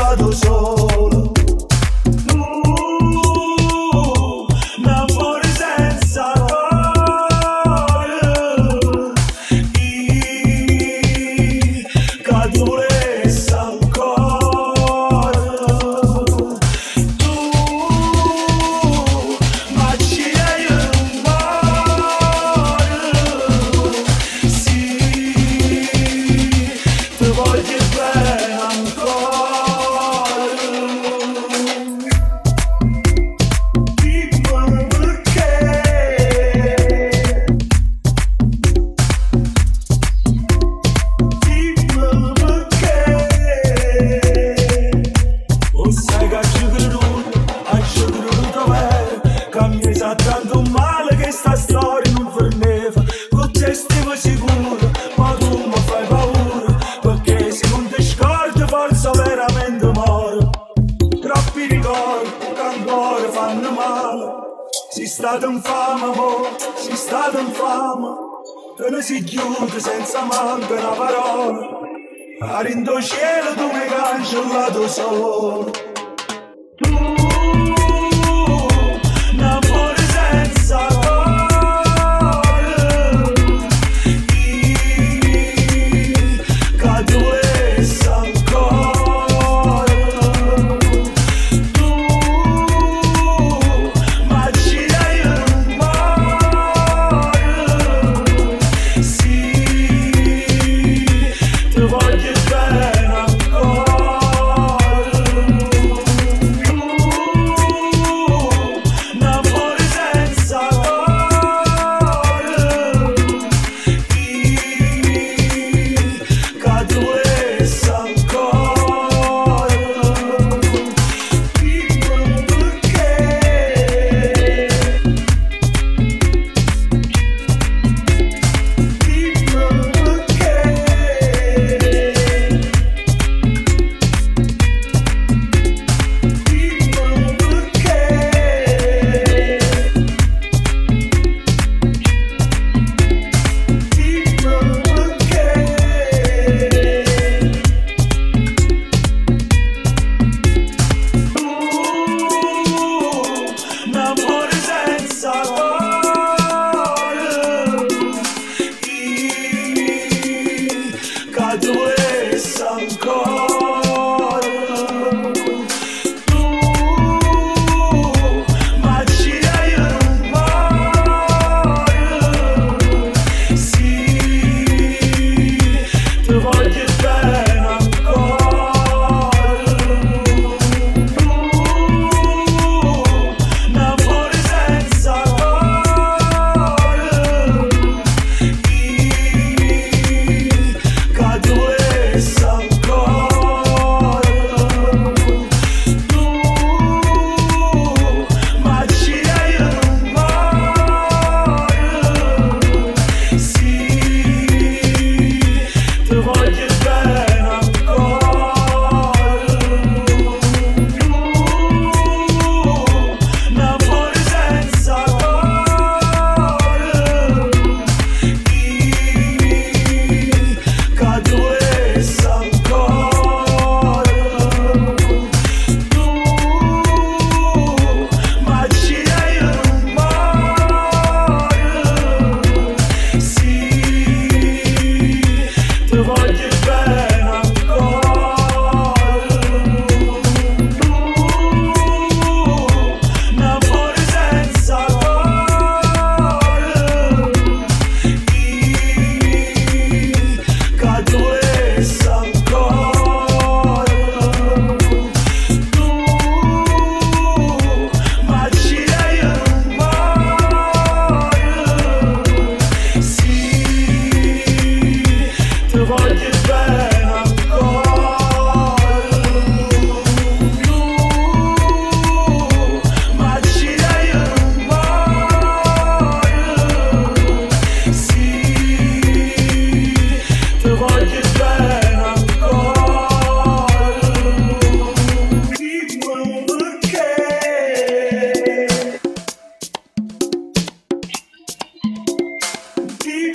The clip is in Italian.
todo solo. questa storia non forneva con te stiamo sicuro ma tu mi fai paura perché se non ti scordi forse veramente muoro troppi ricordi che ancora fanno male. Sei sta infame amore si sta in fama. Te ne si chiude senza manca una parola. Arindo cielo tu mi cancellato solo.